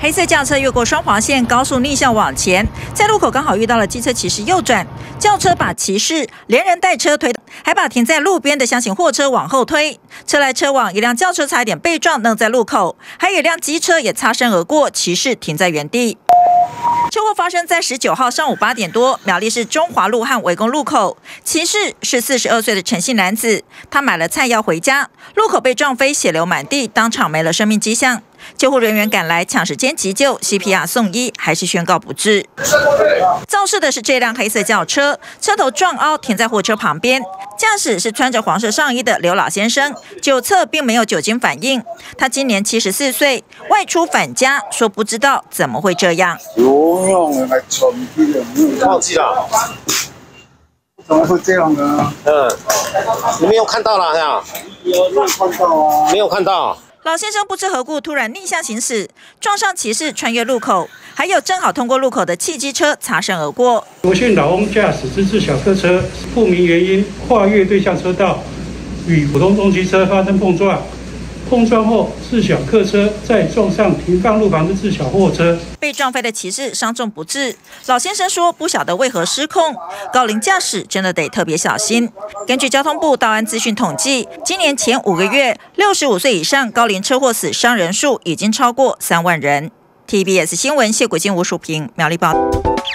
黑色轿车越过双黄线，高速逆向往前，在路口刚好遇到了机车骑士右转，轿车把骑士连人带车推，还把停在路边的厢型货车往后推，车来车往，一辆轿车差点被撞，愣在路口，还有一辆机车也擦身而过，骑士停在原地。车祸发生在十九号上午八点多，苗栗市中华路和围攻路口。骑士是四十二岁的陈姓男子，他买了菜要回家，路口被撞飞，血流满地，当场没了生命迹象。救护人员赶来抢时间急救，CPR 送医，还是宣告不治。肇事的是这辆黑色轿车，车头撞凹停在货车旁边，驾驶是穿着黄色上衣的刘老先生，酒测并没有酒精反应。他今年七十四岁，外出返家，说不知道怎么会这样。忘记了？怎么会这样呢？嗯，你没有看到了呀？有看到啊？没有看到。老先生不知何故突然逆向行驶，撞上骑士穿越路口，还有正好通过路口的汽机车擦身而过。罗姓老翁驾驶自制小客车，不明原因跨越对向车道，与普通重机车发生碰撞。碰撞后，自小客车再撞上停放路旁的自小货车，被撞飞的骑士伤重不治。老先生说：“不晓得为何失控，高龄驾驶真的得特别小心。”根据交通部道安资讯统计，今年前五个月，六十五岁以上高龄车祸死伤人数已经超过三万人。TBS 新闻谢国金吴淑平苗栗报。